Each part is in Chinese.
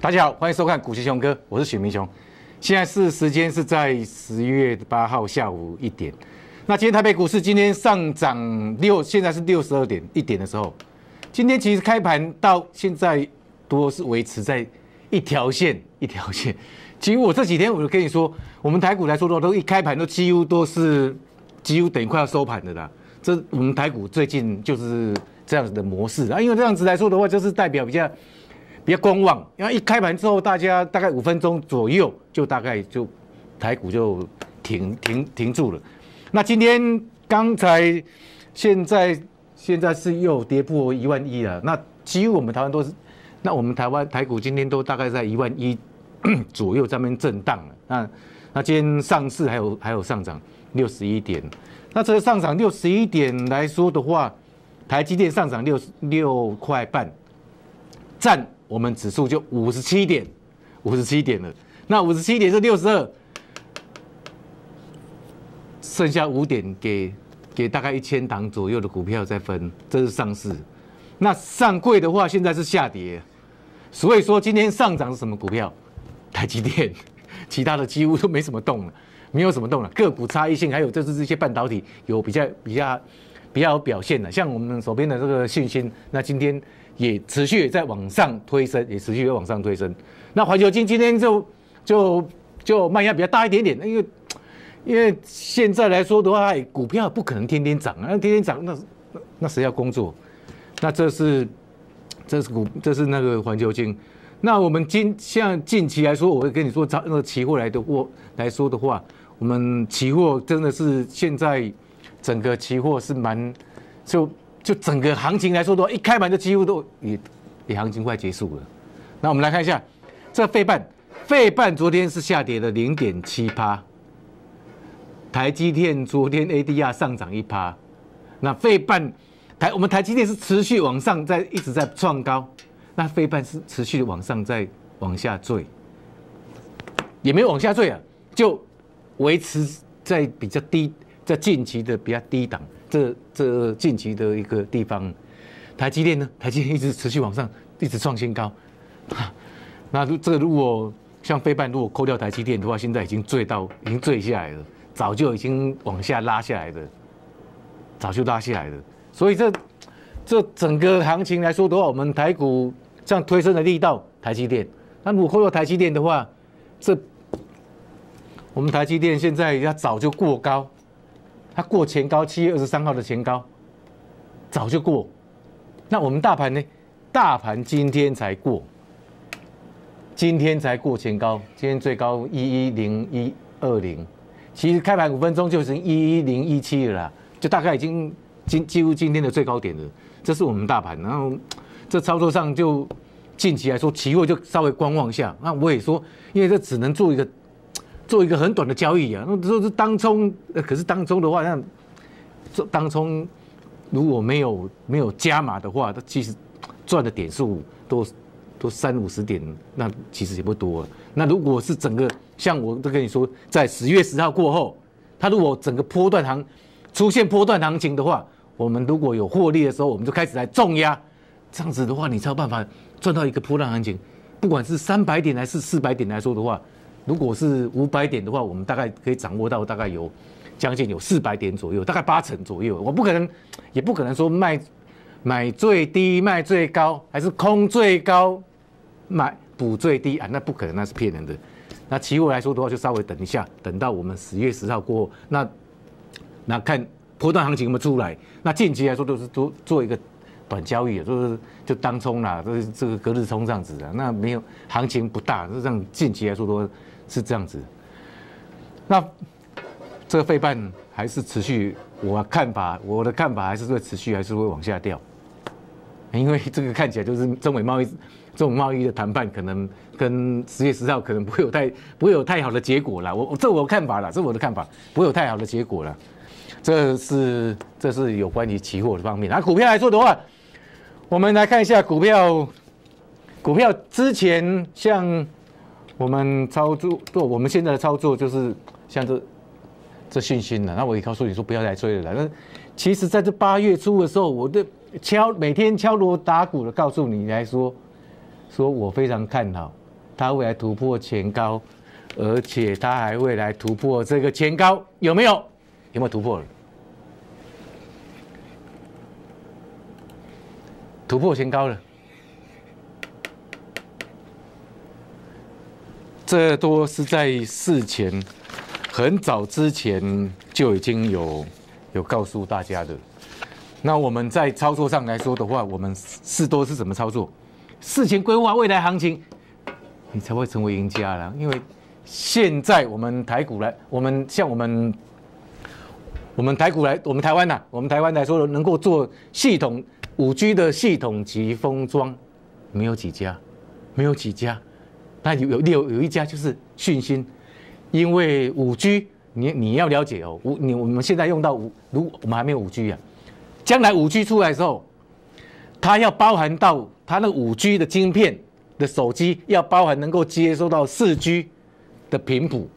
大家好，欢迎收看股市雄哥，我是许明雄。现在是时间是在十一月八号下午一点。那今天台北股市今天上涨六，现在是六十二点一点的时候。今天其实开盘到现在多是维持在一条线一条线。其实我这几天我就跟你说，我们台股来说的话，都一开盘都几乎都是几乎等于快要收盘的啦。这我们台股最近就是这样子的模式啊，因为这样子来说的话，就是代表比较。比较观望，因为一开盘之后，大家大概五分钟左右就大概就台股就停停停住了。那今天刚才现在现在是又跌破一万一了。那几乎我们台湾都是，那我们台湾台股今天都大概在一万一 左右这边震荡了。那那今天上市还有还有上涨六十一点。那这个上涨六十一点来说的话，台积电上涨六六块半，占。我们指数就五十七点，五十七点了。那五十七点是六十二，剩下五点给给大概一千档左右的股票再分，这是上市。那上柜的话，现在是下跌。所以说今天上涨是什么股票？台积电，其他的几乎都没什么动了，没有什么动了。个股差异性，还有就是这些半导体有比较比较比较有表现的，像我们手边的这个信心，那今天。也持续在往上推升，也持续在往上推升。那环球金今天就就就卖压比较大一点点，因为因为现在来说的话，股票不可能天天涨啊，天天涨那那谁要工作？那这是这是股这是那个环球金。那我们今像近期来说，我会跟你说，找那个期货来的货来说的话，我们期货真的是现在整个期货是蛮就。就整个行情来说的话，一开盘就几乎都也也行情快结束了。那我们来看一下，这费半费半昨天是下跌了零点七趴，台积电昨天 ADR 上涨一趴，那费半台我们台积电是持续往上在一直在创高，那费半是持续往上在往下坠，也没有往下坠啊，就维持在比较低，在近期的比较低档。这这近期的一个地方，台积电呢？台积电一直持续往上，一直创新高。那这如果像飞半，如果扣掉台积电的话，现在已经坠到，已经坠下来了，早就已经往下拉下来的，早就拉下来了。所以这这整个行情来说的话，我们台股这样推升的力道，台积电。那如果扣掉台积电的话，这我们台积电现在要早就过高。它过前高，七月二十三号的前高早就过，那我们大盘呢？大盘今天才过，今天才过前高，今天最高一一零一二零，其实开盘五分钟就成一一零一七了啦，就大概已经今几乎今天的最高点了。这是我们大盘，然后这操作上就近期来说，期货就稍微观望一下。那我也说，因为这只能做一个。做一个很短的交易啊，那说是当冲，可是当冲的话，那做当冲如果没有没有加码的话，它其实赚的点数都都三五十点，那其实也不多。那如果是整个像我都跟你说，在十月十号过后，它如果整个波段行出现波段行情的话，我们如果有获利的时候，我们就开始来重压，这样子的话，你才有办法赚到一个波段行情，不管是三百点还是四百点来说的话。如果是五百点的话，我们大概可以掌握到大概有将近有四百点左右，大概八成左右。我不可能，也不可能说卖买最低卖最高，还是空最高买补最低啊？那不可能，那是骗人的。那期货来说的话，就稍微等一下，等到我们十月十号过后，那那看波段行情有没有出来。那近期来说都是做做一个短交易，就是就当冲啦，就是这个隔日冲这样子的。那没有行情不大，就这样近期来说都。是这样子，那这个费半还是持续，我看法，我的看法还是会持续，还是会往下掉，因为这个看起来就是中美贸易，中美贸易的谈判可能跟十月十号可能不会有太不会有太好的结果了。我这我看法了，这我的看法，不会有太好的结果了。这是这是有关于期货的方面。那股票来说的话，我们来看一下股票，股票之前像。我们操作，做我们现在的操作就是像这这信心了。那我也告诉你说，不要再追了啦。那其实在这八月初的时候，我的敲每天敲锣打鼓的告诉你来说，说我非常看好它未来突破前高，而且它还未来突破这个前高，有没有？有没有突破了？突破前高了，这都是在事前很早之前就已经有有告诉大家的。那我们在操作上来说的话，我们事多是怎么操作？事前规划未来行情，你才会成为赢家了。因为现在我们台股来，我们像我们我们台股来，我们台湾呐，我们台湾来说能够做系统。五 G 的系统级封装没有几家，没有几家，那有有有有一家就是讯芯，因为五 G 你你要了解哦，五你我们现在用到五，如我们还没有五 G 啊，将来五 G 出来的时候，它要包含到它那五 G 的晶片的手机要包含能够接收到四 G 的频谱，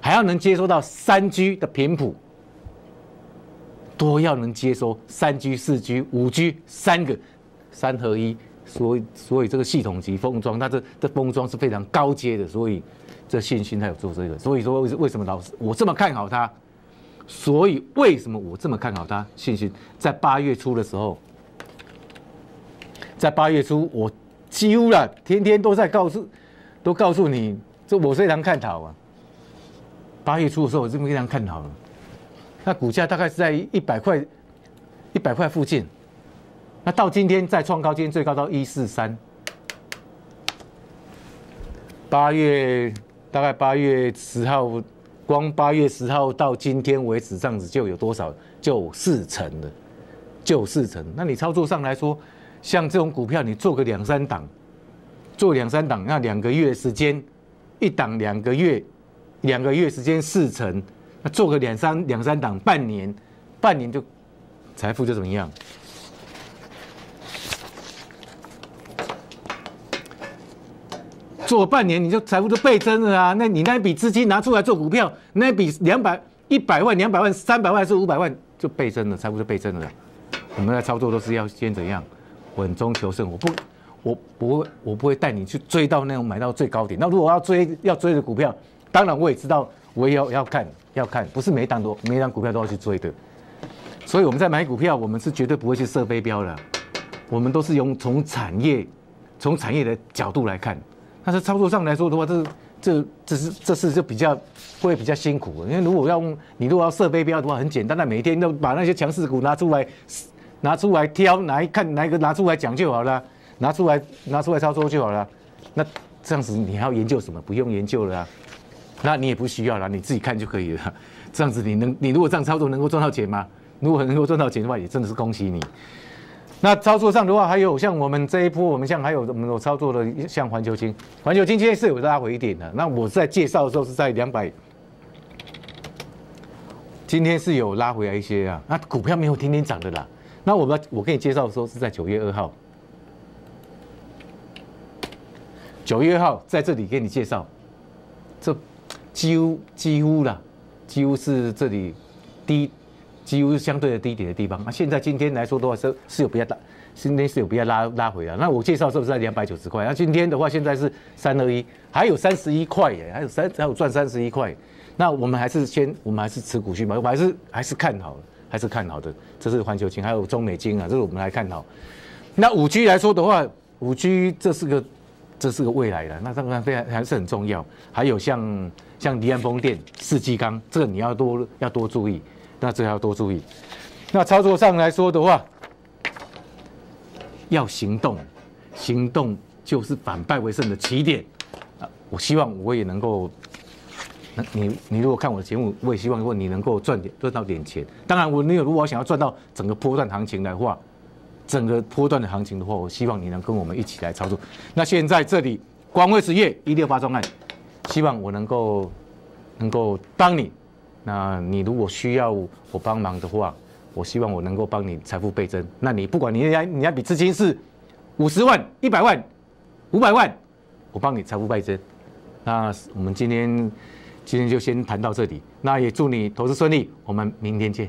还要能接收到三 G 的频谱。都要能接收三 G、四 G、五 G 三个三合一，所以所以这个系统级封装，它这这封装是非常高阶的，所以这信心它有做这个，所以说为为什么老师我这么看好它？所以为什么我这么看好它？信心在八月初的时候，在八月初我几乎了天天都在告诉都告诉你，这我非常看好啊。八月初的时候我这么非常看好了。那股价大概是在一百块，一百块附近。那到今天再创高，今天最高到一四三。八月大概八月十号，光八月十号到今天为止，这样子就有多少？就四成了，就四成。那你操作上来说，像这种股票，你做个两三档，做两三档，那两个月时间，一档两个月，两个月时间四成。那做个两三两三档，半年，半年就财富就怎么样？做半年你就财富就倍增了啊！那你那笔资金拿出来做股票，那笔两百一百万、两百万、三百万还是五百万就倍增了，财富就倍增了。我们在操作都是要先怎样？稳中求胜。我不，我不会，我不会带你去追到那种买到最高点。那如果要追要追的股票，当然我也知道，我也要要看。要看，不是每档都每档股票都要去追的，所以我们在买股票，我们是绝对不会去设飞镖的，我们都是用从产业，从产业的角度来看。但是操作上来说的话，这这这是这是就比较会比较辛苦，因为如果要用你如果要设飞镖的话，很简单，那每天都把那些强势股拿出来，拿出来挑，哪一看哪一个拿出来讲就好了，拿出来拿出来操作就好了。那这样子你还要研究什么？不用研究了。那你也不需要了，你自己看就可以了。这样子你能，你如果这样操作能够赚到钱吗？如果能够赚到钱的话，也真的是恭喜你。那操作上的话，还有像我们这一波，我们像还有我们有操作的，像环球金，环球金今天是有拉回一点的。那我在介绍的时候是在两百，今天是有拉回来一些啊。那股票没有天天涨的啦。那我们我给你介绍的时候是在九月二号，九月二号在这里给你介绍，这。几乎几乎啦，几乎是这里低，几乎是相对的低点的地方。那现在今天来说的话，是是有比较大，今天是有比较拉拉回来。那我介绍是不是在两百九十块？那今天的话，现在是三二一，还有三十一块耶，还有三还有赚三十一块。那我们还是先，我们还是持股去买，我还是还是看好，还是看好的。这是环球金，还有中美金啊，这是我们来看好。那五 G 来说的话，五 G 这是个这是个未来的，那当然非常还是很重要。还有像。像离岸风电、四季钢，这个你要多要多注意，那这要多注意。那操作上来说的话，要行动，行动就是反败为胜的起点。啊，我希望我也能够，那你你如果看我的节目，我也希望如果你能够赚点赚到点钱。当然，我你如果想要赚到整个波段行情的话，整个波段的行情的话，我希望你能跟我们一起来操作。那现在这里光辉实业一六八专案。希望我能够能够帮你，那你如果需要我帮忙的话，我希望我能够帮你财富倍增。那你不管你要你要笔资金是五十万、一百万、五百万，我帮你财富倍增。那我们今天今天就先谈到这里。那也祝你投资顺利，我们明天见。